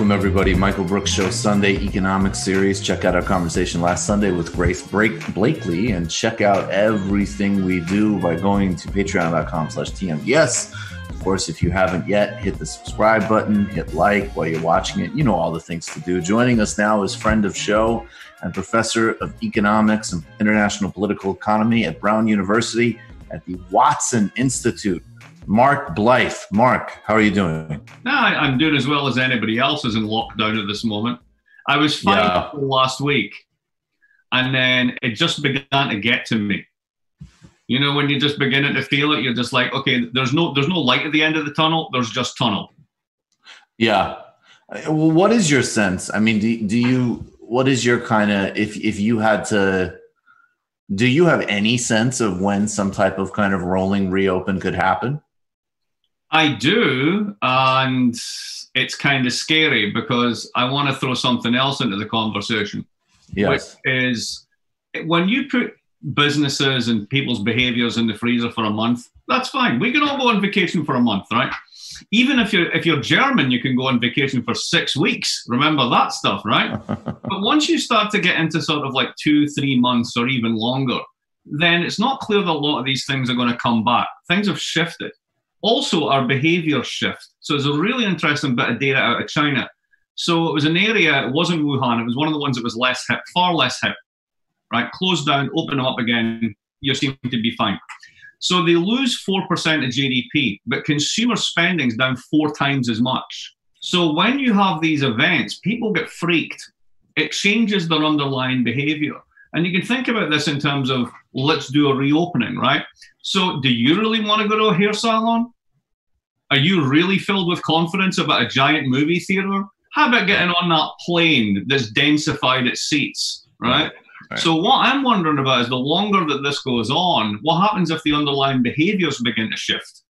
Welcome, everybody. Michael Brooks Show Sunday Economics Series. Check out our conversation last Sunday with Grace Blakeley and check out everything we do by going to patreon.com slash TMBS. Of course, if you haven't yet, hit the subscribe button, hit like while you're watching it. You know all the things to do. Joining us now is friend of show and professor of economics and international political economy at Brown University at the Watson Institute. Mark Blyth. Mark, how are you doing? No, I, am doing as well as anybody else is in lockdown at this moment. I was fine yeah. last week, and then it just began to get to me. You know, when you're just beginning to feel it, you're just like, okay, there's no there's no light at the end of the tunnel. There's just tunnel. Yeah. Well, what is your sense? I mean, do, do you what is your kind of if if you had to do you have any sense of when some type of kind of rolling reopen could happen? I do, and it's kind of scary because I want to throw something else into the conversation. Yes. Which is when you put businesses and people's behaviors in the freezer for a month, that's fine. We can all go on vacation for a month, right? Even if you're if you're German, you can go on vacation for six weeks. Remember that stuff, right? but once you start to get into sort of like two, three months or even longer, then it's not clear that a lot of these things are going to come back. Things have shifted. Also, our behavior shift. So it's a really interesting bit of data out of China. So it was an area, it wasn't Wuhan, it was one of the ones that was less hip, far less hip, right? Close down, open them up again, you seem to be fine. So they lose 4% of GDP, but consumer spending is down four times as much. So when you have these events, people get freaked. It changes their underlying behavior. And you can think about this in terms of let's do a reopening, right? So, do you really want to go to a hair salon? Are you really filled with confidence about a giant movie theater? How about getting on that plane that's densified its seats, right? right? So, what I'm wondering about is the longer that this goes on, what happens if the underlying behaviors begin to shift?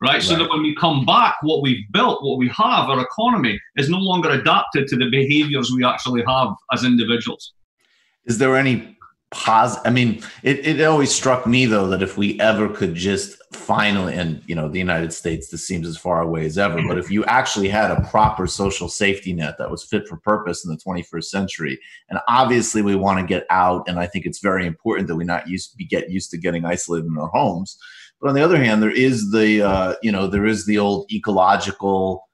Right? right? So that when we come back, what we've built, what we have, our economy, is no longer adapted to the behaviors we actually have as individuals. Is there any pos i mean it, it always struck me though that if we ever could just finally and you know the united states this seems as far away as ever but if you actually had a proper social safety net that was fit for purpose in the 21st century and obviously we want to get out and i think it's very important that we not used we get used to getting isolated in our homes but on the other hand there is the uh, you know there is the old ecological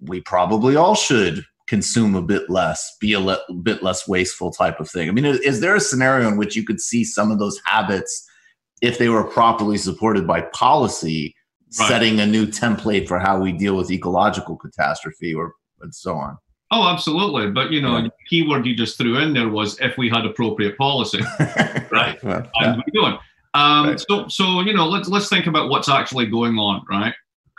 we probably all should consume a bit less, be a le- bit less wasteful type of thing. I mean, is, there a scenario in which you could see some of those habits, if they were properly supported by policy, right. setting a new template for how we deal with ecological catastrophe or and so on? Oh, absolutely. But you know, yeah. the keyword you just threw in there was if we had appropriate policy, right? well, yeah. And we doing. Um, right. So, so you know, let's let's think about what's actually going on, right?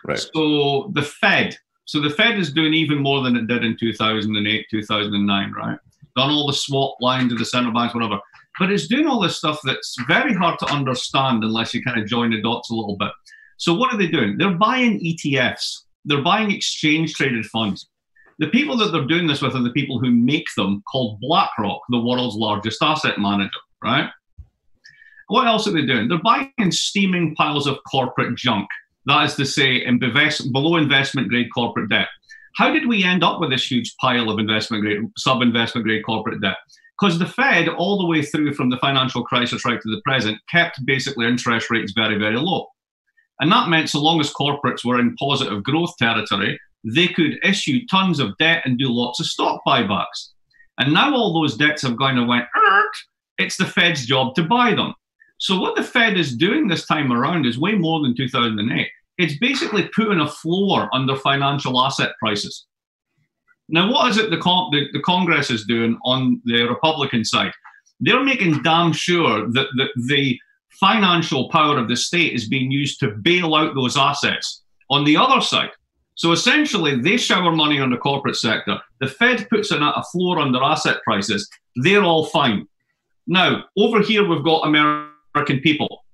Right. So the Fed so the Fed is doing even more than it did in 2008, 2009, right? Done all the swap lines of the central banks, whatever. But it's doing all this stuff that's very hard to understand unless you kind of join the dots a little bit. So what are they doing? They're buying ETFs. They're buying exchange traded funds. The people that they're doing this with are the people who make them, called BlackRock, the world's largest asset manager, right? What else are they doing? They're buying steaming piles of corporate junk. That is to say, invest, below investment grade corporate debt. How did we end up with this huge pile of investment grade, sub investment grade corporate debt? Because the Fed, all the way through from the financial crisis right to the present, kept basically interest rates very, very low. And that meant so long as corporates were in positive growth territory, they could issue tons of debt and do lots of stock buybacks. And now all those debts have gone and went, it's the Fed's job to buy them. So what the Fed is doing this time around is way more than 2008. It's basically putting a floor under financial asset prices. Now, what is it the, con- the, the Congress is doing on the Republican side? They're making damn sure that the, the financial power of the state is being used to bail out those assets on the other side. So essentially, they shower money on the corporate sector. The Fed puts in a floor under asset prices. They're all fine. Now, over here, we've got America American people.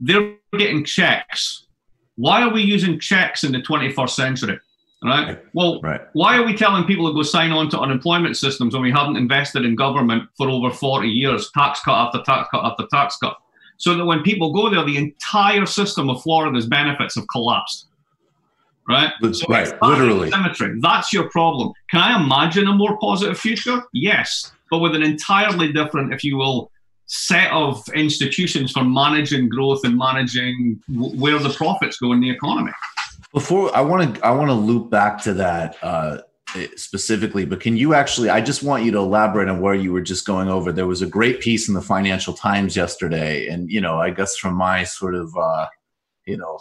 They're getting checks. Why are we using checks in the 21st century? Right. Well, right. why are we telling people to go sign on to unemployment systems when we haven't invested in government for over 40 years, tax cut after tax cut after tax cut? So that when people go there, the entire system of Florida's benefits have collapsed. Right? So right. Literally. Symmetry. That's your problem. Can I imagine a more positive future? Yes. But with an entirely different, if you will, set of institutions for managing growth and managing w- where the profits go in the economy. Before I want to, I want to loop back to that uh, specifically, but can you actually? I just want you to elaborate on where you were just going over. There was a great piece in the Financial Times yesterday, and you know, I guess from my sort of, uh, you know,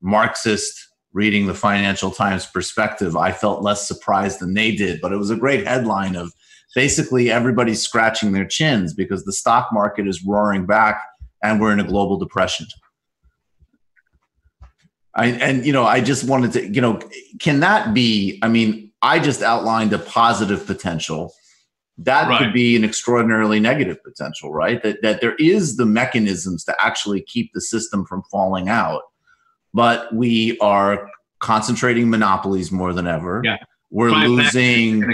Marxist reading the Financial Times perspective, I felt less surprised than they did. But it was a great headline of basically everybody's scratching their chins because the stock market is roaring back and we're in a global depression. I, and you know, I just wanted to, you know, can that be? I mean, I just outlined a positive potential. That right. could be an extraordinarily negative potential, right? That that there is the mechanisms to actually keep the system from falling out, but we are concentrating monopolies more than ever. Yeah. We're losing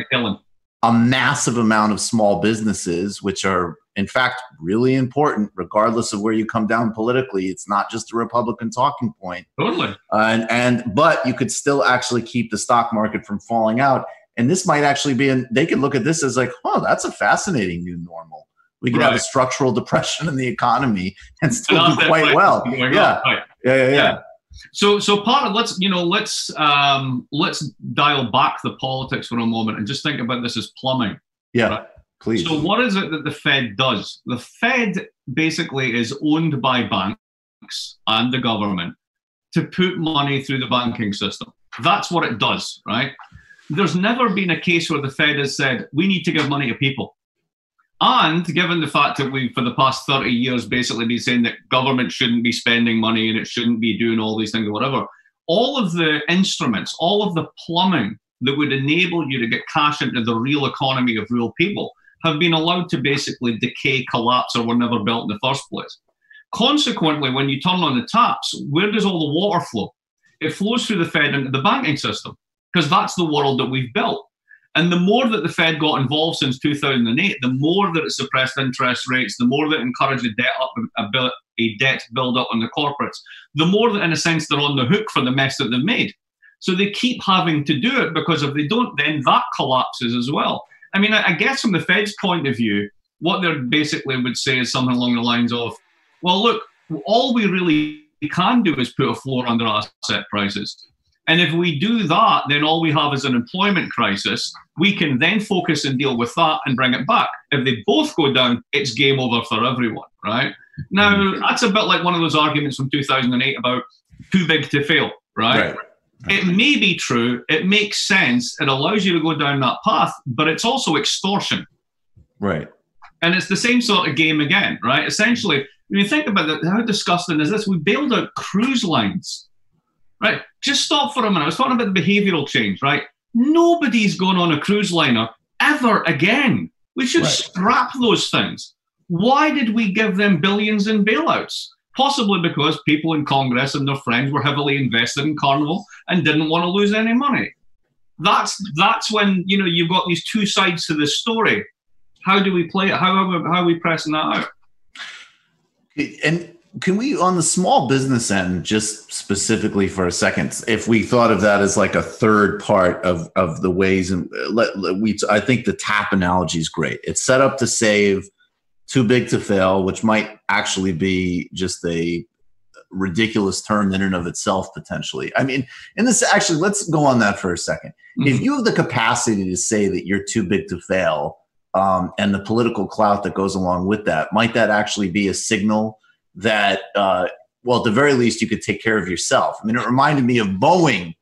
a massive amount of small businesses, which are in fact really important, regardless of where you come down politically. It's not just a Republican talking point. Totally. Uh, and and but you could still actually keep the stock market from falling out. And this might actually be, and they could look at this as like, oh, that's a fascinating new normal. We could right. have a structural depression in the economy and still do quite well. Yeah. yeah. yeah, yeah, yeah. So, so part of let's you know let's um, let's dial back the politics for a moment and just think about this as plumbing. Yeah, right? please. So, what is it that the Fed does? The Fed basically is owned by banks and the government to put money through the banking system. That's what it does, right? There's never been a case where the Fed has said we need to give money to people. And given the fact that we, for the past 30 years, basically been saying that government shouldn't be spending money and it shouldn't be doing all these things or whatever, all of the instruments, all of the plumbing that would enable you to get cash into the real economy of real people have been allowed to basically decay, collapse, or were never built in the first place. Consequently, when you turn on the taps, where does all the water flow? It flows through the Fed into the banking system because that's the world that we've built. And the more that the Fed got involved since 2008, the more that it suppressed interest rates, the more that it encouraged a debt up, a, a debt build up on the corporates, the more that, in a sense, they're on the hook for the mess that they've made. So they keep having to do it because if they don't, then that collapses as well. I mean, I, I guess from the Fed's point of view, what they basically would say is something along the lines of, well, look, all we really can do is put a floor under asset prices. And if we do that, then all we have is an employment crisis. We can then focus and deal with that and bring it back. If they both go down, it's game over for everyone, right? Now, mm-hmm. that's a bit like one of those arguments from 2008 about too big to fail, right? right. It may be true. It makes sense. It allows you to go down that path, but it's also extortion. Right. And it's the same sort of game again, right? Essentially, when you think about it, how disgusting is this? We bailed out cruise lines, right? Just stop for a minute. I was talking about the behavioral change, right? Nobody's going on a cruise liner ever again. We should right. scrap those things. Why did we give them billions in bailouts? Possibly because people in Congress and their friends were heavily invested in Carnival and didn't want to lose any money. That's that's when you know you've got these two sides to this story. How do we play it? How are we, how are we pressing that out? And can we on the small business end just specifically for a second if we thought of that as like a third part of of the ways and let, let we i think the tap analogy is great. It's set up to save too big to fail which might actually be just a ridiculous term in and of itself potentially. I mean and this actually let's go on that for a 2nd mm-hmm. if you have the capacity to say that you're too big to fail um, and the political clout that goes along with that might that actually be a signal that, uh, well, at the very least, you could take care of yourself. I mean, it reminded me of Boeing.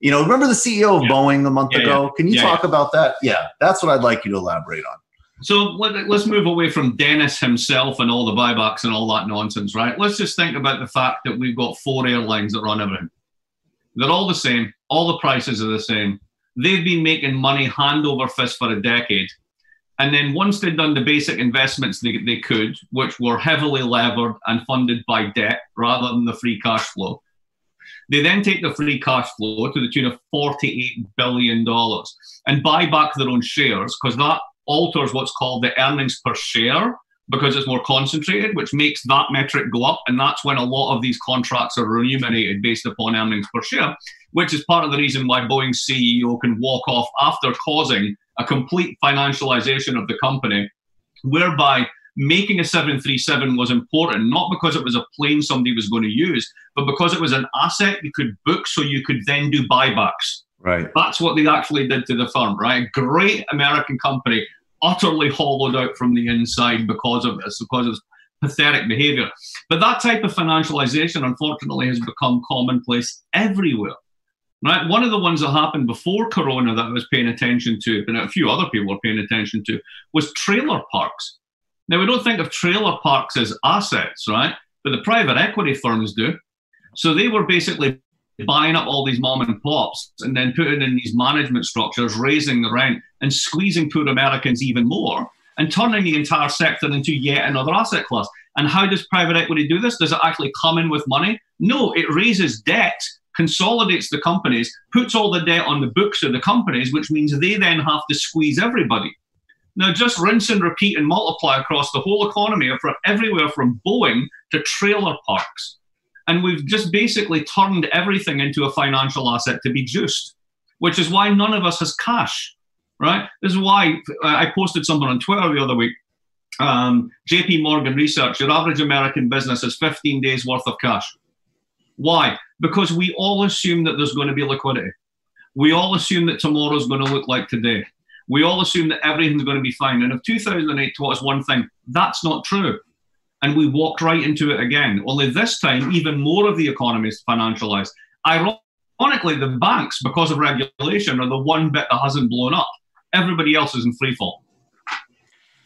You know, remember the CEO of yeah. Boeing a month yeah, ago? Yeah. Can you talk about that? Yeah, that's what I'd like you to elaborate on. So let, us move away from Dennis himself and all the buybacks and all that nonsense, right? Let's just think about the fact that we've got four airlines that run everything. They're all the same. All the prices are the same. They've been making money hand over fist for a decade. And then once they'd done the basic investments they, they could, which were heavily levered and funded by debt rather than the free cash flow, they then take the free cash flow to the tune of $48 billion and buy back their own shares because that alters what's called the earnings per share because it's more concentrated, which makes that metric go up. And that's when a lot of these contracts are remunerated based upon earnings per share, which is part of the reason why Boeing's CEO can walk off after causing a complete financialization of the company, whereby making a 737 was important, not because it was a plane somebody was going to use, but because it was an asset you could book so you could then do buybacks. Right. That's what they actually did to the firm, right? A great American company, utterly hollowed out from the inside because of this, because of this pathetic behavior. But that type of financialization, unfortunately, has become commonplace everywhere. Right? One of the ones that happened before Corona that I was paying attention to, and a few other people were paying attention to, was trailer parks. Now, we don't think of trailer parks as assets, right? But the private equity firms do. So they were basically buying up all these mom and pops and then putting in these management structures, raising the rent and squeezing poor Americans even more and turning the entire sector into yet another asset class. And how does private equity do this? Does it actually come in with money? No, it raises debt consolidates the companies, puts all the debt on the books of the companies, which means they then have to squeeze everybody. Now, just rinse and repeat and multiply across the whole economy, from everywhere from Boeing to trailer parks. And we've just basically turned everything into a financial asset to be juiced, which is why none of us has cash, right? This is why uh, I posted something on Twitter the other week. Um, JP Morgan research, your average American business has 15 days worth of cash. Why? Because we all assume that there's going to be liquidity. We all assume that tomorrow's going to look like today. We all assume that everything's going to be fine. And if 2008 taught us one thing, that's not true. And we walked right into it again. Only this time, even more of the economy is financialized. Ironically, the banks, because of regulation, are the one bit that hasn't blown up. Everybody else is in free fall.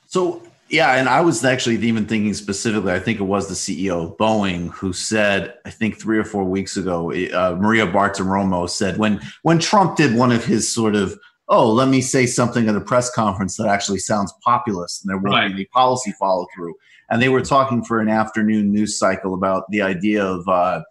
So yeah, and I was actually even thinking specifically. I think it was the CEO of Boeing who said, I think three or four weeks ago, uh, Maria Bartiromo said when when Trump did one of his sort of, oh, let me say something at a press conference that actually sounds populist, and there won't right. be any policy follow through. And they were talking for an afternoon news cycle about the idea of uh,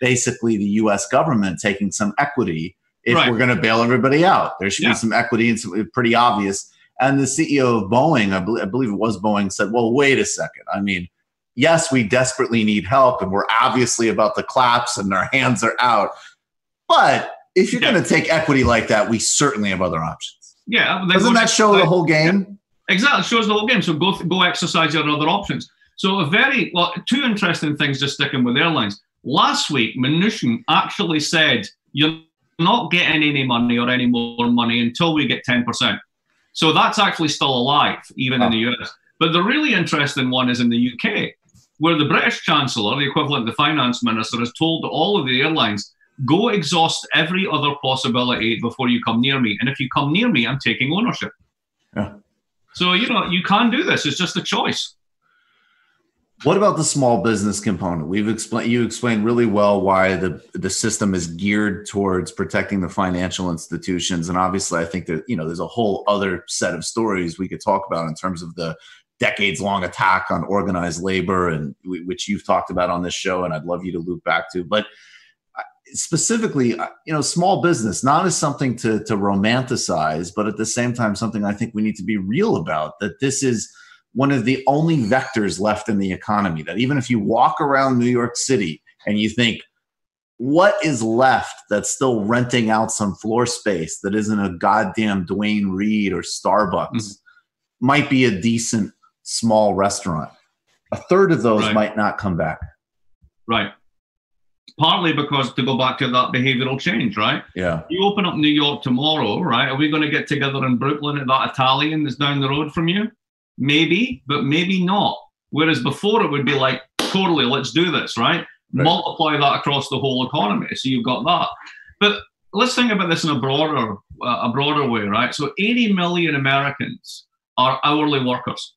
basically the U.S. government taking some equity if Right. we're going to bail everybody out. There should Yeah. be some equity and some pretty obvious. And the CEO of Boeing, I, bel I believe it was Boeing, said, "Well, wait a second. I mean, yes, we desperately need help, and we're obviously about to collapse, and our hands are out. But if you're Yeah. going to take equity like that, we certainly have other options. Yeah, Doesn't that show the whole game? Exactly, shows the whole game. So go go exercise your other options. So a very well, two interesting things just sticking with airlines. Last week, Mnuchin actually said you're not getting any money or any more money until we get ten percent. So that's actually still alive, even in the US. But the really interesting one is in the UK, where the British Chancellor, the equivalent of the finance minister, has told all of the airlines, go exhaust every other possibility before you come near me. And if you come near me, I'm taking ownership. Yeah. So, you know, you can do this. It's just a choice. What about the small business component? We've explained you explained really well why the the system is geared towards protecting the financial institutions, and obviously, I think that you know there's a whole other set of stories we could talk about in terms of the decades long attack on organized labor, and which you've talked about on this show, and I'd love you to loop back to, but. uh, Specifically, uh, you know, small business not as something to to romanticize, but at the same time, something I think we need to be real about. That this is one of the only vectors left in the economy that even if you walk around New York City and you think, what is left that's still renting out some floor space that isn't a goddamn Duane Reade or Starbucks Mhm. might be a decent small restaurant. A third of those Right. might not come back. Right. Partly because to go back to that behavioral change, right? Yeah. You open up New York tomorrow, right? Are we going to get together in Brooklyn at that Italian that's down the road from you? Maybe, but maybe not. Whereas before it would be like, totally, let's do this, right? Right. Multiply that across the whole economy. So you've got that. But let's think about this in a broader, uh, a broader way, right? So 80 million Americans are hourly workers,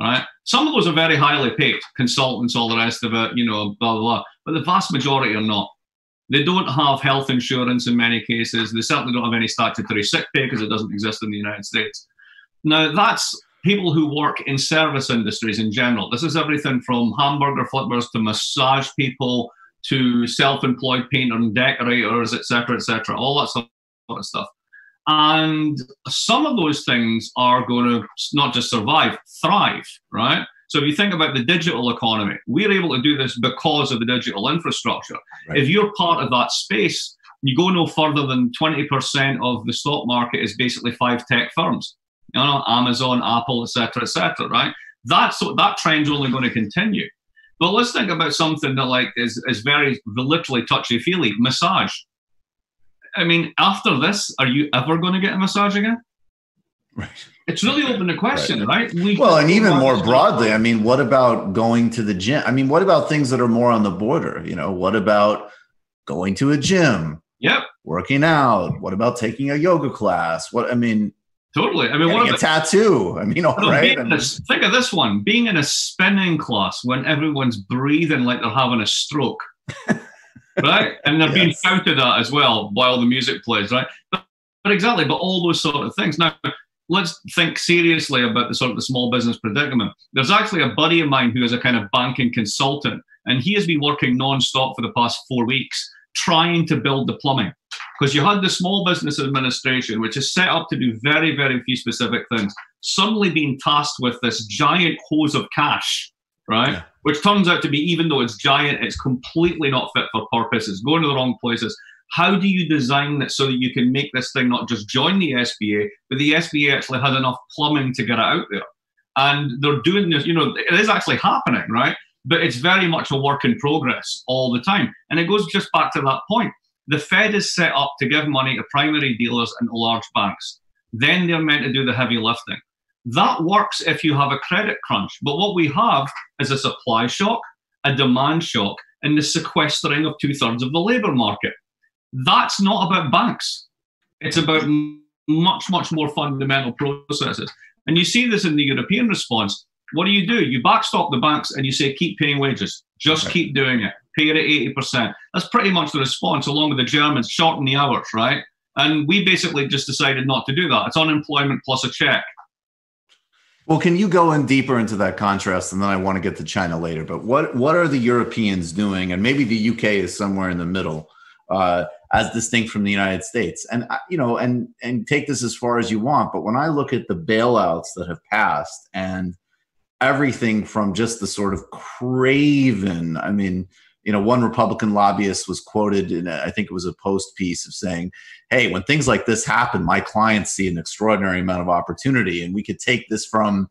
right? Some of those are very highly paid, consultants, all the rest of it, you know, blah, blah, blah. But the vast majority are not. They don't have health insurance in many cases. They certainly don't have any statutory sick pay because it doesn't exist in the United States. Now, that's people who work in service industries in general. This is everything from hamburger flippers to massage people to self-employed painters and decorators, etc., cetera, et cetera, all that sort of stuff. And some of those things are going to not just survive, thrive, right? So if you think about the digital economy, we're able to do this because of the digital infrastructure. Right. If you're part of that space, you go no further than 20% of the stock market is basically five tech firms. You know, Amazon, Apple, et cetera, et cetera, right? That's that trend's only going to continue. But let's think about something that like is, is very literally touchy feely, massage. I mean, after this, are you ever going to get a massage again? Right. It's really open to question, right? We, Well, and even more broadly, I mean, what about going to the gym? I mean, what about things that are more on the border? You know, what about going to a gym, Yep, working out? What about taking a yoga class? What I mean, totally. I mean, what a about tattoo? I mean, all right. I mean, a- think of this one: being in a spinning class when everyone's breathing like they're having a stroke, right? And they're being shouted at as well while the music plays, right? But, but exactly, but all those sort of things. Now, let's think seriously about the sort of the small business predicament. There's actually a buddy of mine who is a kind of banking consultant, and he has been working non-stop for the past four weeks trying to build the plumbing. Because you had the Small Business Administration, which is set up to do very, very few specific things, suddenly being tasked with this giant hose of cash, right? Yeah. Which turns out to be, even though it's giant, it's completely not fit for purpose. It's going to the wrong places. How do you design it so that you can make this thing not just join the SBA, but the SBA actually has enough plumbing to get it out there? And they're doing this, you know, it is actually happening, right? But it's very much a work in progress all the time. And it goes just back to that point. The Fed is set up to give money to primary dealers and large banks. Then they're meant to do the heavy lifting. That works if you have a credit crunch. But what we have is a supply shock, a demand shock, and the sequestering of two thirds of the labor market. That's not about banks. It's about much, much more fundamental processes. And you see this in the European response. What do you do? You backstop the banks and you say, keep paying wages. Just keep doing it. Pay it at 80%. That's pretty much the response, along with the Germans, shorten the hours, right? And we basically just decided not to do that. It's unemployment plus a check. well, can you go in deeper into that contrast, and then I want to get to China later. But what what are the Europeans doing, and maybe the UK is somewhere in the middle? Uh, as distinct from the United States. And uh, you know, and and take this as far as you want, but when I look at the bailouts that have passed and everything from just the sort of craven, I mean, you know, one Republican lobbyist was quoted in, a, I think it was a post piece of saying, "Hey, when things like this happen, my clients see an extraordinary amount of opportunity, and we could take this from,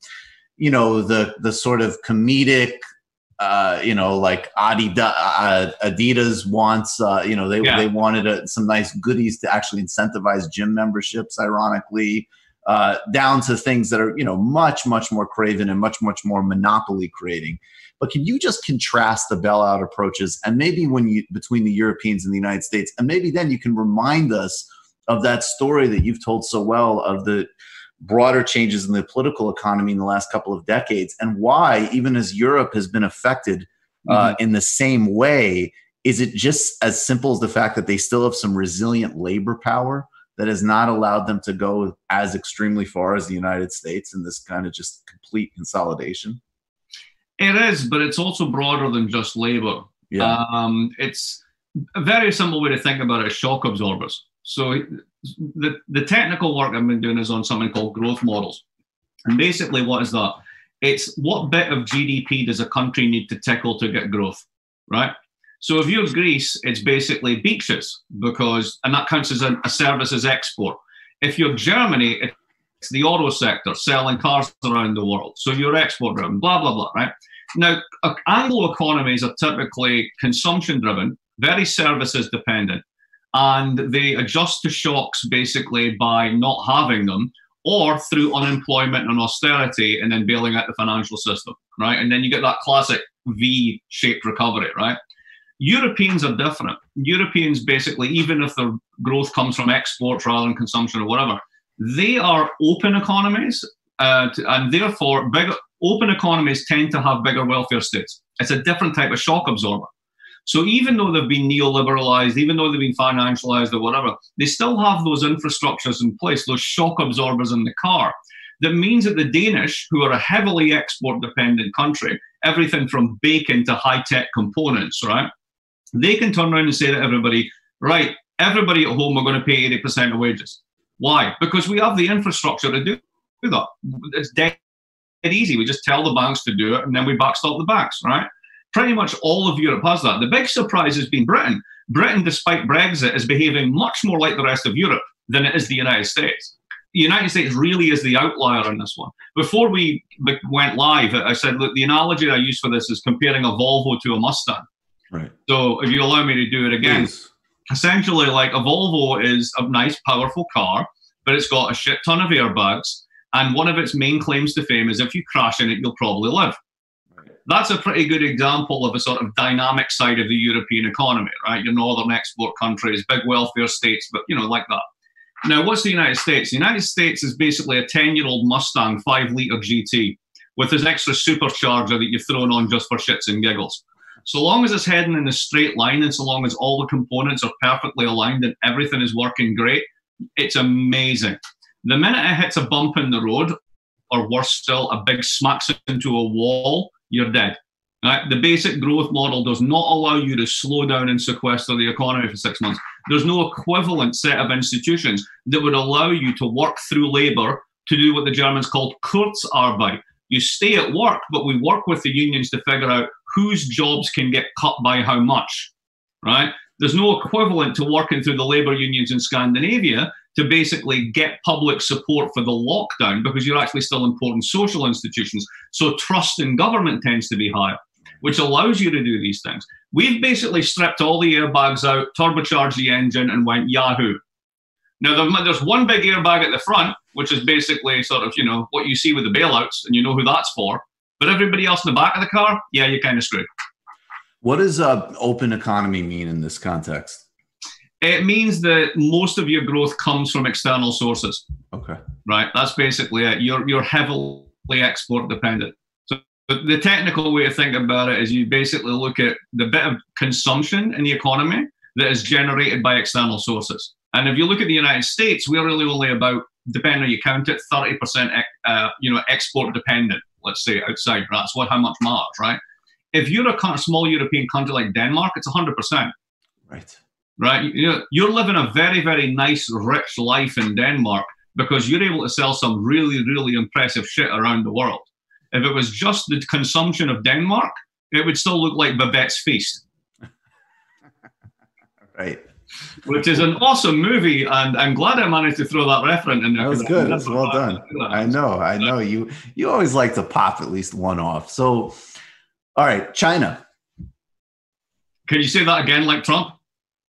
you know, the the sort of comedic." Uh, you know, like Adidas, uh, Adidas wants, uh, you know, they yeah. they wanted a, some nice goodies to actually incentivize gym memberships. Ironically, uh, down to things that are you know much much more craven and much much more monopoly creating. But can you just contrast the bailout approaches and maybe when you between the Europeans and the United States, and maybe then you can remind us of that story that you've told so well of the broader changes in the political economy in the last couple of decades and why even as Europe has been affected uh, mm-hmm. in the same way is it just as simple as the fact that they still have some resilient labor power that has not allowed them to go as extremely far as the United States in this kind of just complete consolidation? It is, but it's also broader than just labor. Yeah. Um, it's a very simple way to think about it shock absorbers. So the, the technical work I've been doing is on something called growth models. And basically, what is that? It's what bit of GDP does a country need to tickle to get growth, right? So if you're Greece, it's basically beaches because, and that counts as a, a services export. If you're Germany, it's the auto sector selling cars around the world. So you're export driven, blah, blah, blah, right? Now, uh, Anglo economies are typically consumption driven, very services dependent, and they adjust to shocks basically by not having them or through unemployment and austerity and then bailing out the financial system, right? And then you get that classic V shaped recovery, right? Europeans are different. Europeans basically, even if their growth comes from exports rather than consumption or whatever, they are open economies, uh, and therefore, big, open economies tend to have bigger welfare states. It's a different type of shock absorber. So even though they've been neoliberalized, even though they've been financialized or whatever, they still have those infrastructures in place, those shock absorbers in the car. That means that the Danish, who are a heavily export dependent country, everything from bacon to high tech components, right? They can turn around and say to everybody, right, everybody at home are going to pay 80% of wages. Why? Because we have the infrastructure to do that. It's dead easy. We just tell the banks to do it and then we backstop the banks, right? Pretty much all of Europe has that. The big surprise has been Britain. Britain, despite Brexit, is behaving much more like the rest of Europe than it is the United States. The United States really is the outlier in this one. Before we went live, I said, look, the analogy I use for this is comparing a Volvo to a Mustang. Right. So if you allow me to do it again, Please essentially like a Volvo is a nice, powerful car, but it's got a shit ton of airbags. And one of its main claims to fame is if you crash in it, you'll probably live. That's a pretty good example of a sort of dynamic side of the European economy, right? Your northern export countries, big welfare states, but you know, like that. Now, what's the United States? The United States is basically a 10 year old Mustang 5 litre GT with this extra supercharger that you've thrown on just for shits and giggles. So long as it's heading in a straight line and so long as all the components are perfectly aligned and everything is working great, it's amazing. The minute it hits a bump in the road, or worse still, a big smacks into a wall, you're dead. Right? The basic growth model does not allow you to slow down and sequester the economy for six months. There's no equivalent set of institutions that would allow you to work through labor to do what the Germans called Kurzarbeit. You stay at work, but we work with the unions to figure out whose jobs can get cut by how much, right? There's no equivalent to working through the labour unions in Scandinavia to basically get public support for the lockdown because you're actually still important social institutions. So trust in government tends to be higher, which allows you to do these things. We've basically stripped all the airbags out, turbocharged the engine, and went Yahoo. Now, there's one big airbag at the front, which is basically sort of, you know, what you see with the bailouts, and you know who that's for. But everybody else in the back of the car, yeah, you're kind of screwed. What does uh, open economy mean in this context? It means that most of your growth comes from external sources. Okay. Right. That's basically it. You're you're heavily export dependent. So the technical way to think about it is you basically look at the bit of consumption in the economy that is generated by external sources. And if you look at the United States, we're really only about, depending on you count it, 30% uh, you know, export dependent let's say outside. That's what how much matters, right? If you're a small European country like Denmark, it's 100%. Right. right? You know, you're living a very, very nice, rich life in Denmark because you're able to sell some really, really impressive shit around the world. If it was just the consumption of Denmark, it would still look like Babette's Feast. right. Which is an awesome movie, and I'm glad I managed to throw that reference in there. That was good. That's well done. I know. I know. You you always like to pop at least one off. So, all right, China. Can you say that again, like Trump?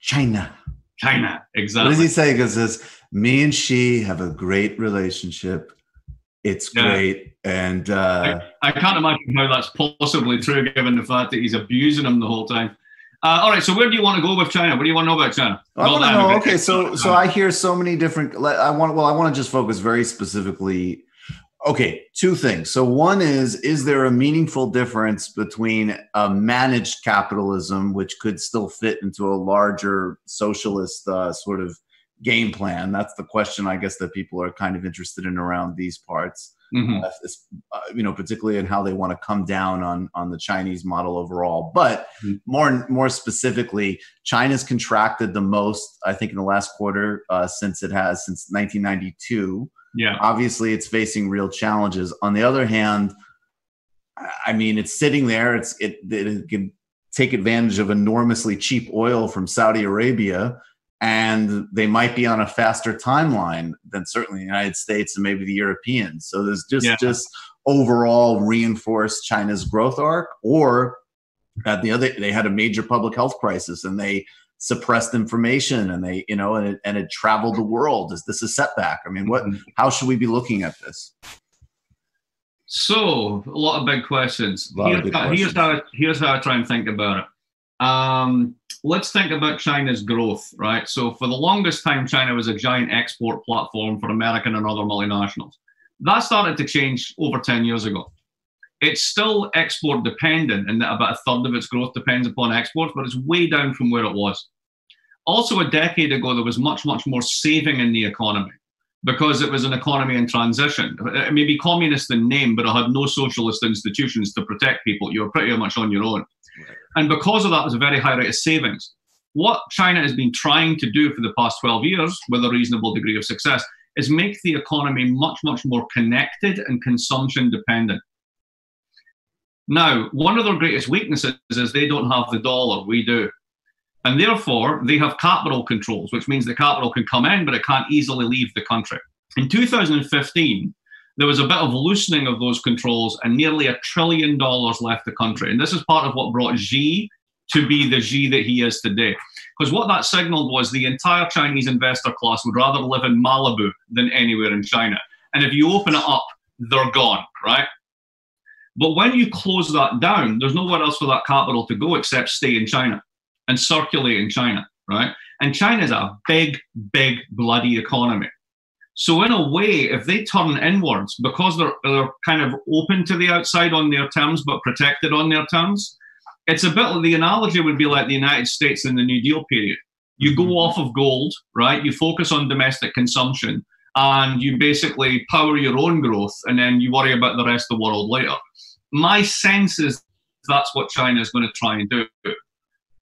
China. China. Exactly. What does he say? Because says me and Xi have a great relationship. It's yeah. great. And uh, I, I, can't imagine how that's possibly true given the fact that he's abusing him the whole time. Uh, all right, so where do you want to go with China? What do you want to know about China? I want to know. Okay, so so I hear so many different. I want well, I want to just focus very specifically. Okay, two things. So one is, is there a meaningful difference between a managed capitalism, which could still fit into a larger socialist uh, sort of game plan? That's the question, I guess, that people are kind of interested in around these parts. Mm-hmm. Uh, uh, you know, particularly in how they want to come down on on the Chinese model overall. But mm-hmm. more more specifically, China's contracted the most, I think, in the last quarter uh, since it has since 1992. Yeah, obviously, it's facing real challenges. On the other hand, I mean, it's sitting there. It's it, it can take advantage of enormously cheap oil from Saudi Arabia and they might be on a faster timeline than certainly the United States and maybe the Europeans. So there's just yeah. just overall reinforced China's growth arc, or at the other they had a major public health crisis and they suppressed information and they you know and it, and it traveled the world. Is this a setback? I mean, what? Mm-hmm. How should we be looking at this? So a lot of big questions. Here's, big how, questions. here's how here's how I try and think about it. Um, let's think about China's growth, right? So, for the longest time, China was a giant export platform for American and other multinationals. That started to change over 10 years ago. It's still export dependent, and about a third of its growth depends upon exports, but it's way down from where it was. Also, a decade ago, there was much, much more saving in the economy because it was an economy in transition. It may be communist in name, but it had no socialist institutions to protect people. You were pretty much on your own. And because of that, there's a very high rate of savings. What China has been trying to do for the past 12 years, with a reasonable degree of success, is make the economy much, much more connected and consumption dependent. Now, one of their greatest weaknesses is they don't have the dollar, we do. And therefore, they have capital controls, which means the capital can come in, but it can't easily leave the country. In 2015, there was a bit of loosening of those controls and nearly a trillion dollars left the country. And this is part of what brought Xi to be the Xi that he is today. Because what that signaled was the entire Chinese investor class would rather live in Malibu than anywhere in China. And if you open it up, they're gone, right? But when you close that down, there's nowhere else for that capital to go except stay in China and circulate in China, right? And China is a big, big, bloody economy. So in a way, if they turn inwards, because they're, they're kind of open to the outside on their terms, but protected on their terms, it's a bit, the analogy would be like the United States in the New Deal period. You go mm-hmm. off of gold, right? You focus on domestic consumption and you basically power your own growth and then you worry about the rest of the world later. My sense is that's what China is going to try and do.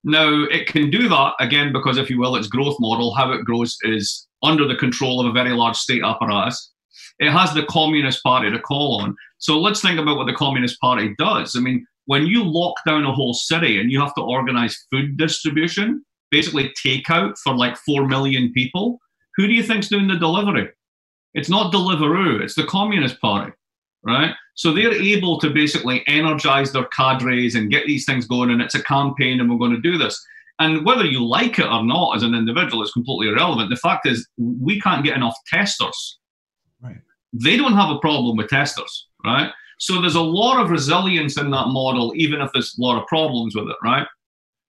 Now, it can do that again because, if you will, its growth model, how it grows, is under the control of a very large state apparatus. It has the Communist Party to call on. So let's think about what the Communist Party does. I mean, when you lock down a whole city and you have to organize food distribution, basically takeout for like 4 million people, who do you think's doing the delivery? It's not Deliveroo, it's the Communist Party, right? So they're able to basically energize their cadres and get these things going, and it's a campaign, and we're going to do this. And whether you like it or not as an individual is completely irrelevant. The fact is, we can't get enough testers. Right. They don't have a problem with testers, right? So there's a lot of resilience in that model, even if there's a lot of problems with it, right?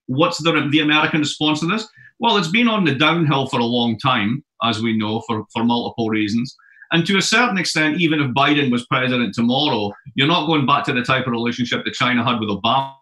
What's the, the American response to this? Well, it's been on the downhill for a long time, as we know, for, for multiple reasons. And to a certain extent, even if Biden was president tomorrow, you're not going back to the type of relationship that China had with Obama.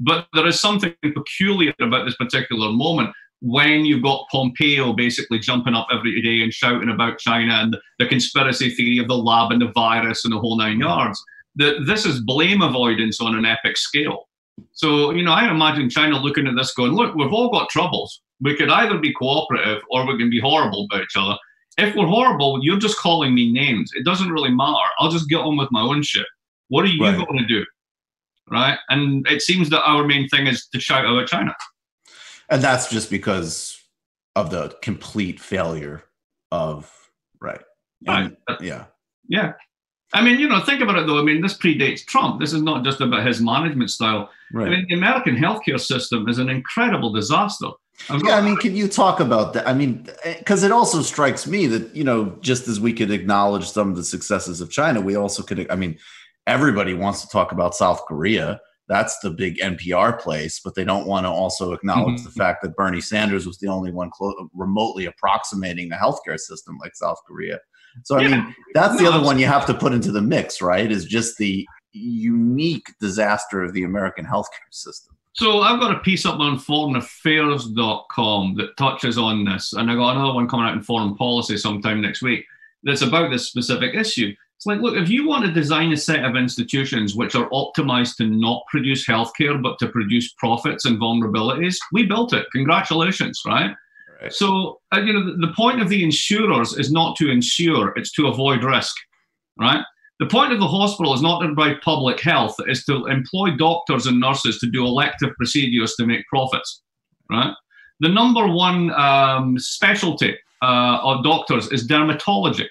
But there is something peculiar about this particular moment when you've got Pompeo basically jumping up every day and shouting about China and the conspiracy theory of the lab and the virus and the whole nine yards. That this is blame avoidance on an epic scale. So, you know, I imagine China looking at this going, look, we've all got troubles. We could either be cooperative or we can be horrible about each other. If we're horrible, you're just calling me names. It doesn't really matter. I'll just get on with my own shit. What are you Right. going to do? Right? And it seems that our main thing is to shout out China. And that's just because of the complete failure of right. And- Right. yeah. Yeah. I mean, you know, think about it though. I mean, this predates Trump. This is not just about his management style. Right. I mean, the American healthcare system is an incredible disaster. Yeah, I mean, can you talk about that? I mean, because it also strikes me that you know, just as we could acknowledge some of the successes of China, we also could. I mean, everybody wants to talk about South Korea. That's the big NPR place, but they don't want to also acknowledge Mhm. the fact that Bernie Sanders was the only one clo- remotely approximating the healthcare system like South Korea. So, I Yeah. mean, that's the other one you have to put into the mix, right? Is just the unique disaster of the American healthcare system. So I've got a piece up on foreignaffairs.com that touches on this, and I got another one coming out in foreign policy sometime next week that's about this specific issue. It's like, look, if you want to design a set of institutions which are optimized to not produce healthcare but to produce profits and vulnerabilities, we built it. Congratulations, right? Right. So, uh, you know, the, the point of the insurers is not to insure, it's to avoid risk, right? The point of the hospital is not to provide public health, it's to employ doctors and nurses to do elective procedures to make profits, right? The number one um, specialty uh, of doctors is dermatology,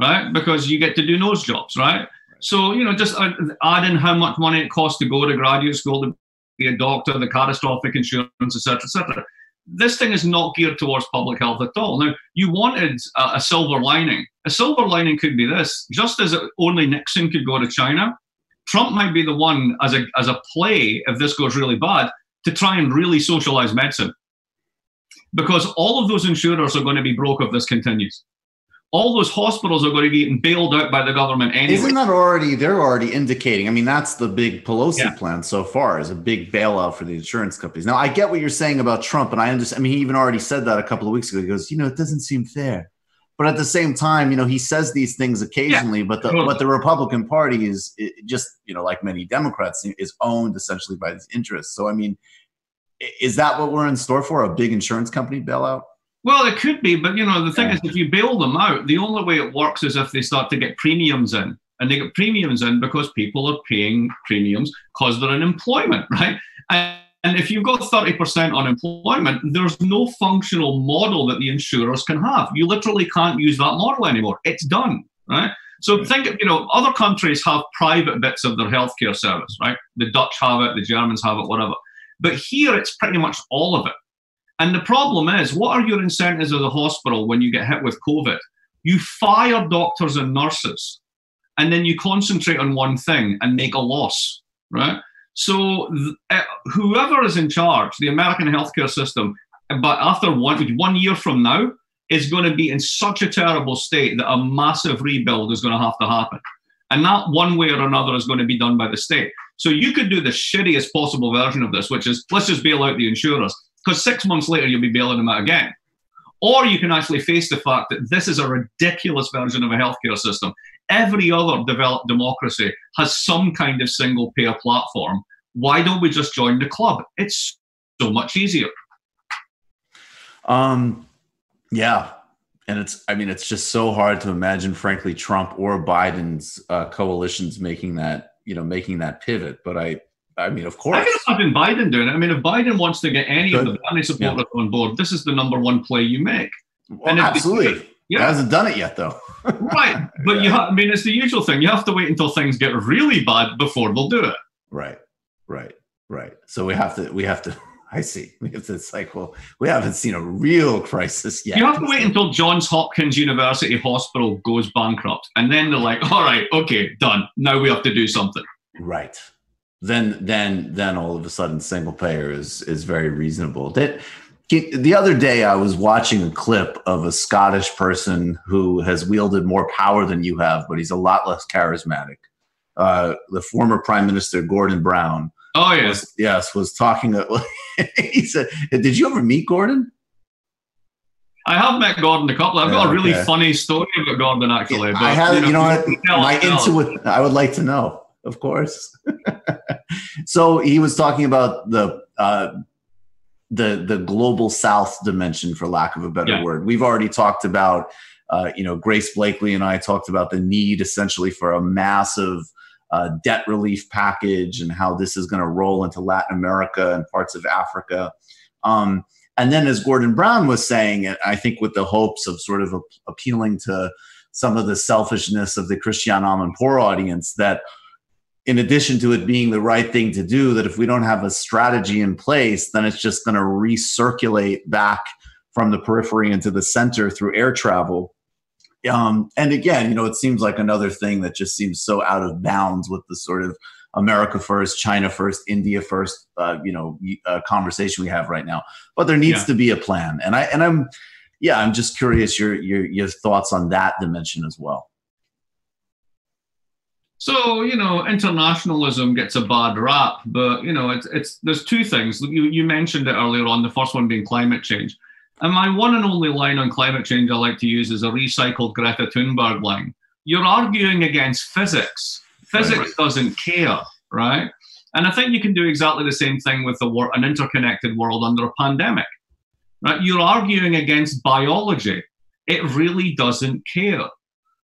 right? Because you get to do nose jobs, right? So, you know, just uh, add in how much money it costs to go to graduate school to be a doctor, the catastrophic insurance, etc., etc. This thing is not geared towards public health at all. Now, you wanted a, a silver lining. A silver lining could be this: just as only Nixon could go to China, Trump might be the one as a as a play if this goes really bad to try and really socialize medicine, because all of those insurers are going to be broke if this continues. All those hospitals are going to be bailed out by the government anyway. Isn't that already? They're already indicating. I mean, that's the big Pelosi Yeah. plan so far is a big bailout for the insurance companies. Now, I get what you're saying about Trump, and I understand. I mean, he even already said that a couple of weeks ago. He goes, you know, it doesn't seem fair. But at the same time, you know, he says these things occasionally. but the totally. but the Republican Party is just you know like many Democrats is owned essentially by these interests. So I mean, is that what we're in store for? A big insurance company bailout? Well, it could be, but you know, the thing Yeah. is, if you bail them out, the only way it works is if they start to get premiums in, and they get premiums in because people are paying premiums because they're in employment, right? And, and if you've got thirty percent unemployment, there's no functional model that the insurers can have. You literally can't use that model anymore. It's done, right? So think, you know, other countries have private bits of their healthcare service, right? The Dutch have it, the Germans have it, whatever. But here, it's pretty much all of it. And the problem is, what are your incentives as a hospital when you get hit with COVID? You fire doctors and nurses, and then you concentrate on one thing and make a loss, right? So th- uh, whoever is in charge, the American healthcare system, but after one one year from now, is going to be in such a terrible state that a massive rebuild is going to have to happen. And that one way or another is going to be done by the state. So you could do the shittiest possible version of this, which is let's just bail out the insurers, because six months later you'll be bailing them out again. Or you can actually face the fact that this is a ridiculous version of a healthcare system. Every other developed democracy has some kind of single payer platform. Why don't we just join the club? It's so much easier. Um, yeah, and it's I mean it's just so hard to imagine, frankly, Trump or Biden's uh, coalitions making that you know making that pivot. But I I mean, of course. I can imagine Biden doing it. I mean, if Biden wants to get any of the Bernie supporters on board, this is the number one play you make. Well, and they- absolutely. Yeah. He hasn't done it yet, though. Right. But you ha- I mean, it's the usual thing. You have to wait until things get really bad before they'll do it. Right, right, right. So we have to we have to. I see. We have to. It's like, well, we haven't seen a real crisis yet. You have to wait until Johns Hopkins University Hospital goes bankrupt. And then they're like, all right, okay, done. Now we have to do something. Right. Then then then all of a sudden single payer is is very reasonable. That the other day I was watching a clip of a Scottish person who has wielded more power than you have, but he's a lot less charismatic. Uh, the former Prime Minister Gordon Brown Oh, yes. was yes was talking. he said, "Did you ever meet Gordon?" I have met Gordon a couple. I've got a really Okay. funny story about Gordon, actually. I have. You know, what? My tell. intuit. I would like to know, of course. so he was talking about the uh, the the global South dimension, for lack of a better Yeah. word. We've already talked about, uh, you know, Grace Blakeley and I talked about the need essentially for a massive uh, debt relief package and how this is going to roll into Latin America and parts of Africa. Um, and then, as Gordon Brown was saying, I think with the hopes of sort of a- appealing to some of the selfishness of the Christiane Amanpour audience, that in addition to it being the right thing to do, that if we don't have a strategy in place, then it's just going to recirculate back from the periphery into the center through air travel. Um, and again, you know, it seems like another thing that just seems so out of bounds with the sort of America first, China first, India first, uh, you know, uh, conversation we have right now. But there needs Yeah. to be a plan, and I and I'm, yeah, I'm just curious your your your thoughts on that dimension as well. So you know, internationalism gets a bad rap, but you know, it's it's there's two things. You you mentioned it earlier on. The first one being climate change, and my one and only line on climate change I like to use is a recycled Greta Thunberg line. You're arguing against physics. Physics Right. doesn't care, right? And I think you can do exactly the same thing with the wor- an interconnected world under a pandemic. Right? You're arguing against biology. It really doesn't care.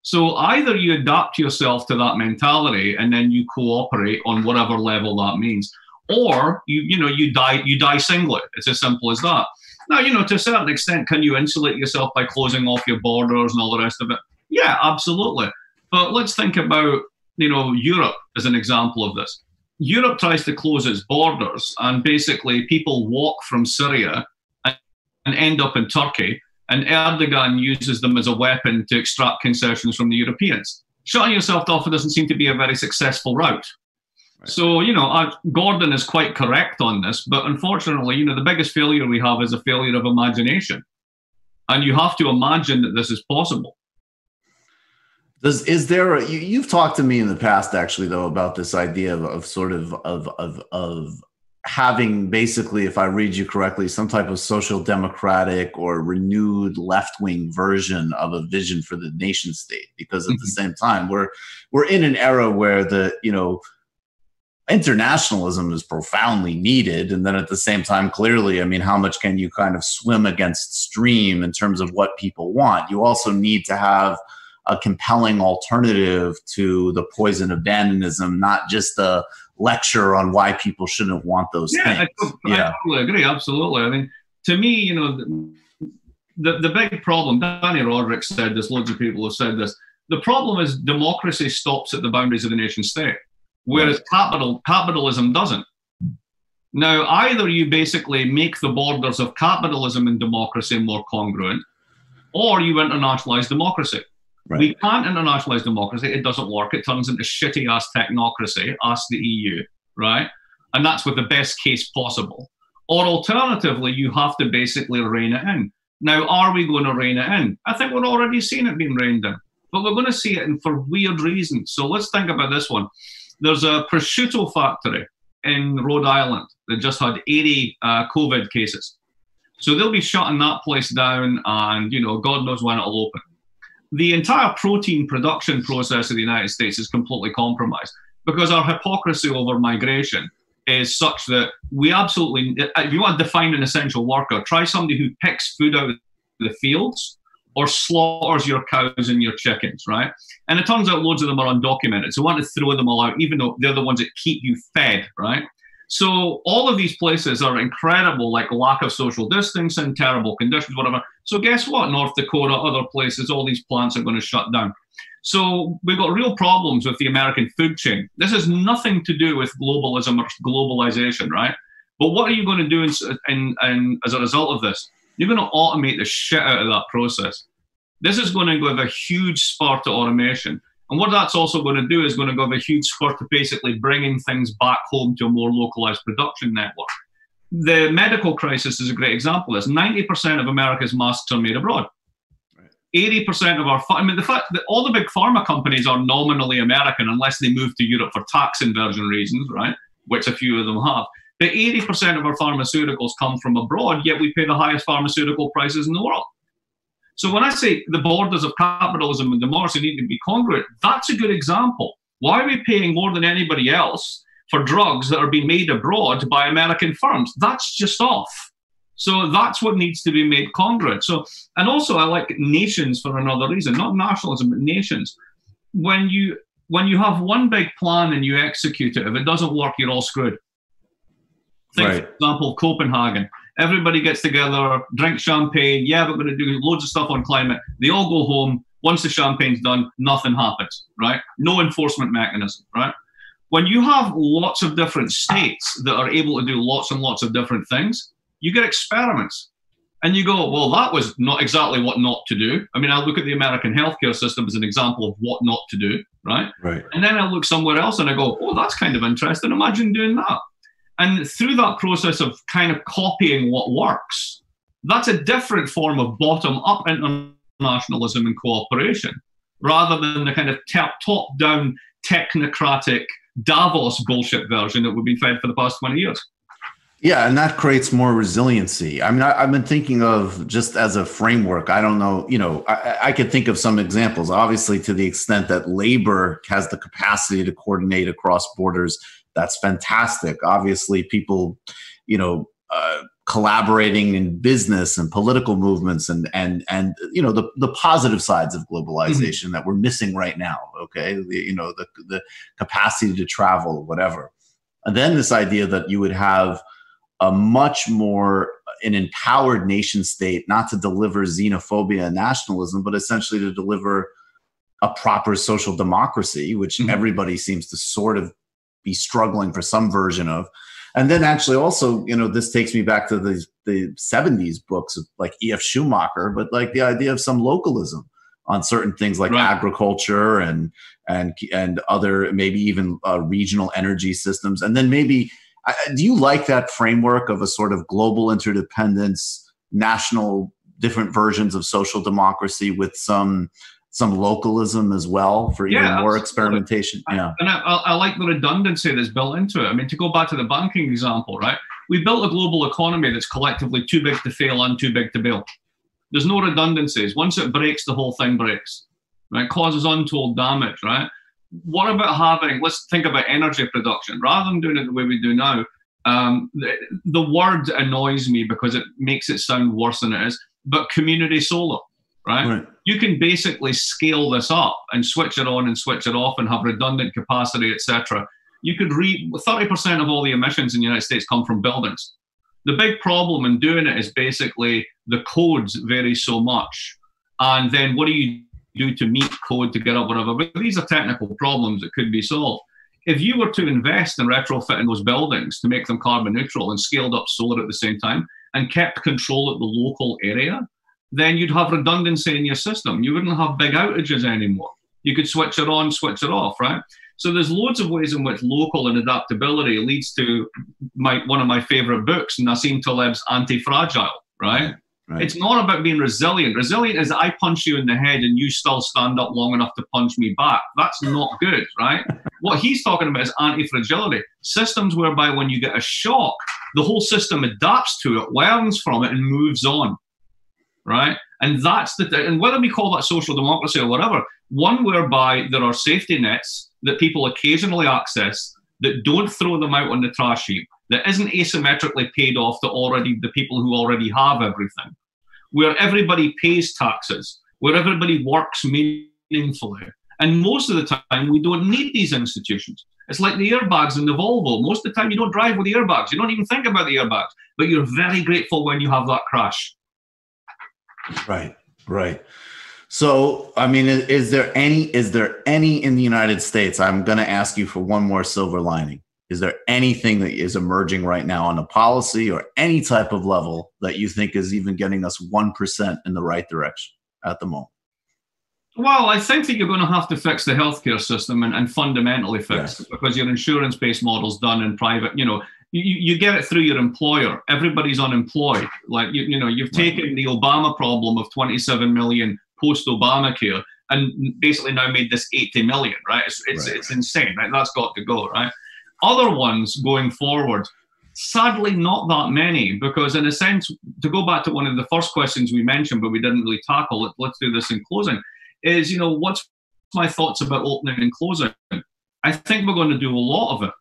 So either you adapt yourself to that mentality and then you cooperate on whatever level that means, or you you know you die you die singly. It's as simple as that. Now you know to a certain extent, can you insulate yourself by closing off your borders and all the rest of it? Yeah, absolutely. But let's think about you know Europe as an example of this. Europe tries to close its borders, and basically people walk from Syria and, and end up in Turkey and Erdogan uses them as a weapon to extract concessions from the Europeans. Shutting yourself off doesn't seem to be a very successful route. Right. So, you know, uh, Gordon is quite correct on this, but unfortunately, you know, the biggest failure we have is a failure of imagination. And you have to imagine that this is possible. Does is there a, you, you've talked to me in the past actually though about this idea of, of sort of of of of having basically if I read you correctly some type of social democratic or renewed left wing version of a vision for the nation state. Because at the mm-hmm. same time we're we're in an era where the you know internationalism is profoundly needed. And then at the same time clearly i mean how much can you kind of swim against stream in terms of what people want? You also need to have a compelling alternative to the poison of abandonism, not just a lecture on why people shouldn't want those Yeah, I, things. to- Yeah. I totally agree. Absolutely. I mean, to me, you know, the, the, big problem, Dani Rodrik said this, loads of people have said this. The problem is democracy stops at the boundaries of the nation state, whereas capital capitalism doesn't. Now, either you basically make the borders of capitalism and democracy more congruent, or you internationalize democracy. Right. We can't internationalize democracy. It doesn't work. It turns into shitty ass technocracy, ask the EU, right? And that's with the best case possible. Or alternatively, you have to basically rein it in. Now, are we going to rein it in? I think we're already seeing it being reined in, but we're going to see it in for weird reasons. So let's think about this one. There's a prosciutto factory in Rhode Island that just had 80 uh, COVID cases. So they'll be shutting that place down, and you know, God knows when it'll open. The entire protein production process of the United States is completely compromised because our hypocrisy over migration is such that we absolutely, if you want to define an essential worker, try somebody who picks food out of the fields or slaughters your cows and your chickens, right? And it turns out loads of them are undocumented. So we want to throw them all out, even though they're the ones that keep you fed, right? So all of these places are incredible, like lack of social distancing, terrible conditions, whatever. So guess what? North Dakota, other places, all these plants are going to shut down. So we've got real problems with the American food chain. This has nothing to do with globalism or globalization, right? But what are you going to do in, in, in, as a result of this? You're going to automate the shit out of that process. This is going to give a huge spark to automation. And what that's also going to do is going to give a huge spurt to basically bringing things back home to a more localized production network. The medical crisis is a great example this. 90% of America's masks are made abroad. 80% of our, I mean, the fact that all the big pharma companies are nominally American unless they move to Europe for tax inversion reasons, right? Which a few of them have. But 80% of our pharmaceuticals come from abroad, yet we pay the highest pharmaceutical prices in the world. So when I say the borders of capitalism and democracy need to be congruent, that's a good example. Why are we paying more than anybody else for drugs that are being made abroad by American firms? That's just off. So that's what needs to be made congruent. So, and also I like nations for another reason, not nationalism, but nations. When you when you have one big plan and you execute it, if it doesn't work, you're all screwed. Think, right. for example, Copenhagen. Everybody gets together, drink champagne. Yeah, we're going to do loads of stuff on climate. They all go home. Once the champagne's done, nothing happens, right? No enforcement mechanism, right? When you have lots of different states that are able to do lots and lots of different things, you get experiments. And you go, well, that was not exactly what not to do. I mean, I look at the American healthcare system as an example of what not to do, right? Right. And then I look somewhere else and I go, oh, that's kind of interesting. Imagine doing that. And through that process of kind of copying what works, that's a different form of bottom up internationalism and cooperation rather than the kind of top down technocratic Davos bullshit version that we've been fed for the past 20 years. Yeah, and that creates more resiliency. I mean, I, have been thinking of just as a framework. I don't know, you know, I, I, could think of some examples. Obviously, to the extent that labor has the capacity to coordinate across borders, that's fantastic. Obviously, people, you know, uh, collaborating in business and political movements and and and you know the the positive sides of globalization mm-hmm. that we're missing right now. Okay, the, you know the the capacity to travel, whatever. And then this idea that you would have a much more an empowered nation state, not to deliver xenophobia and nationalism, but essentially to deliver a proper social democracy, which mm-hmm. everybody seems to sort of be struggling for some version of. And then actually also, you know, this takes me back to the the 70s books of like E.F. Schumacher, but like the idea of some localism on certain things like right. agriculture and and and other maybe even uh, regional energy systems, and then maybe do you like that framework of a sort of global interdependence, national different versions of social democracy with some some localism as well for even yeah, more experimentation. Yeah, and I, I, like the redundancy that's built into it. I mean, to go back to the banking example, right? We built a global economy that's collectively too big to fail and too big to build. There's no redundancies. Once it breaks, the whole thing breaks. Right, causes untold damage. Right, what about having, let's think about energy production. Rather than doing it the way we do now, um, the, the word annoys me because it makes it sound worse than it is, but community solar, right? right? You can basically scale this up and switch it on and switch it off and have redundant capacity, etc. You could read 30% of all the emissions in the United States come from buildings. The big problem in doing it is basically the codes vary so much. And then what do you do to meet code to get up whatever. But these are technical problems that could be solved. If you were to invest in retrofitting those buildings to make them carbon neutral and scaled up solar at the same time and kept control at the local area, then you'd have redundancy in your system. You wouldn't have big outages anymore. You could switch it on, switch it off, right? So there's loads of ways in which local and adaptability leads to my one of my favorite books, Nassim Taleb's Anti-Fragile, right? Right. It's not about being resilient. Resilient is I punch you in the head and you still stand up long enough to punch me back. That's not good, right? what he's talking about is anti fragility systems whereby when you get a shock, the whole system adapts to it, learns from it, and moves on, right? And that's the and whether we call that social democracy or whatever, one whereby there are safety nets that people occasionally access that don't throw them out on the trash heap that isn't asymmetrically paid off to already the people who already have everything, where everybody pays taxes, where everybody works meaningfully. And most of the time, we don't need these institutions. It's like the airbags in the Volvo. Most of the time, you don't drive with the airbags. You don't even think about the airbags, but you're very grateful when you have that crash. Right, right. So, I mean, is there any is there any in the United States? I'm going to ask you for one more silver lining. Is there anything that is emerging right now on a policy or any type of level that you think is even getting us 1% in the right direction at the moment? Well, I think that you're going to have to fix the healthcare system and, and fundamentally fix yes. it because your insurance based model's done in private. You know, you, you get it through your employer. Everybody's unemployed. Like, you, you know, you've taken the Obama problem of 27 million post Obamacare and basically now made this 80 million, right? It's, it's, right. it's insane, right? That's got to go, right? Other ones going forward, sadly, not that many, because in a sense, to go back to one of the first questions we mentioned, but we didn't really tackle it, let's do this in closing, is, you know, what's my thoughts about opening and closing? I think we're going to do a lot of it.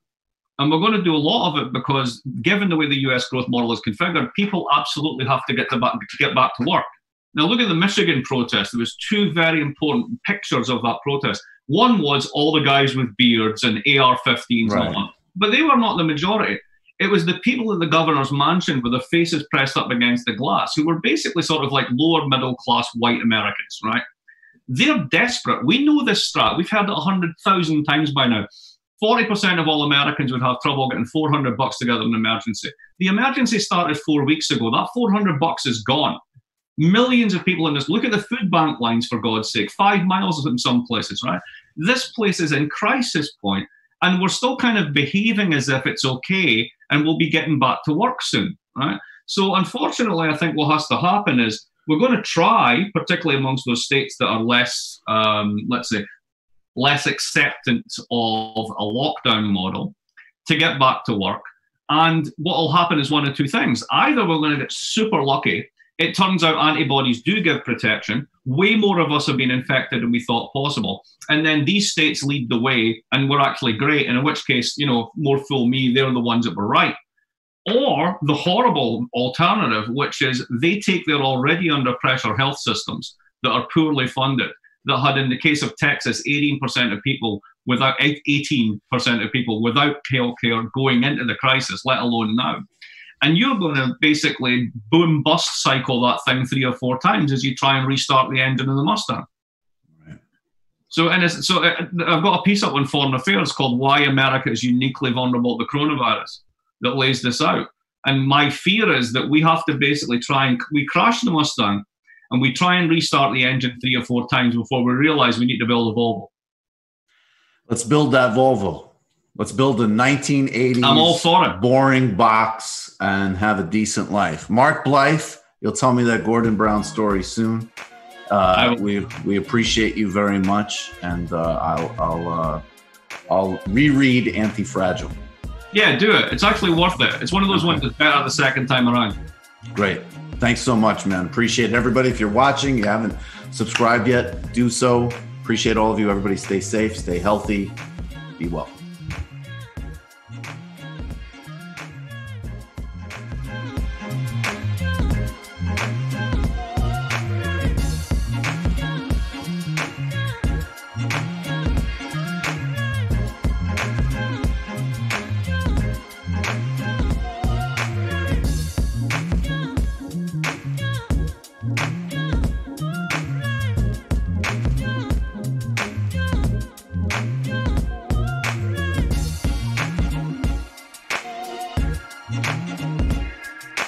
And we're going to do a lot of it because, given the way the US growth model is configured, people absolutely have to get to, back, to get back to work. Now, look at the Michigan protest. There was two very important pictures of that protest. One was all the guys with beards and AR-15s right. and all that, but they were not the majority. It was the people in the governor's mansion with their faces pressed up against the glass, who were basically sort of like lower middle class white Americans, right? They're desperate. We know this strat. We've heard it 100,000 times by now. 40% of all Americans would have trouble getting 400 bucks together in an emergency. The emergency started four weeks ago. That 400 bucks is gone. Millions of people in this. Look at the food bank lines, for God's sake. Five miles in some places, right? This place is in crisis point, and we're still kind of behaving as if it's okay, and we'll be getting back to work soon, right? So, unfortunately, I think what has to happen is we're going to try, particularly amongst those states that are less, um, let's say, less acceptance of a lockdown model, to get back to work. And what will happen is one of two things. Either we're going to get super lucky. It turns out antibodies do give protection. Way more of us have been infected than we thought possible. And then these states lead the way and we're actually great. And in which case, you know, more fool me, they're the ones that were right. Or the horrible alternative, which is they take their already under pressure health systems that are poorly funded, that had, in the case of Texas, 18% of people without 18% of people without health care going into the crisis, let alone now. And you're going to basically boom bust cycle that thing three or four times as you try and restart the engine of the Mustang. So, and so uh, I've got a piece up on Foreign Affairs called "Why America is Uniquely Vulnerable to Coronavirus." that lays this out. And my fear is that we have to basically try and we crash the Mustang and we try and restart the engine three or four times before we realize we need to build a Volvo. Let's build that Volvo. Let's build a 1980s I'm all for it. boring box and have a decent life. Mark Blyth, you'll tell me that Gordon Brown story soon. Uh, we we appreciate you very much, and uh, I'll I'll uh, I'll reread Anti Fragile. Yeah, do it. It's actually worth it. It's one of those ones that's better the second time around. Great. Thanks so much, man. Appreciate it. Everybody, if you're watching, you haven't subscribed yet, do so. Appreciate all of you. Everybody stay safe, stay healthy, be well.